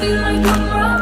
feel like I'm wrong.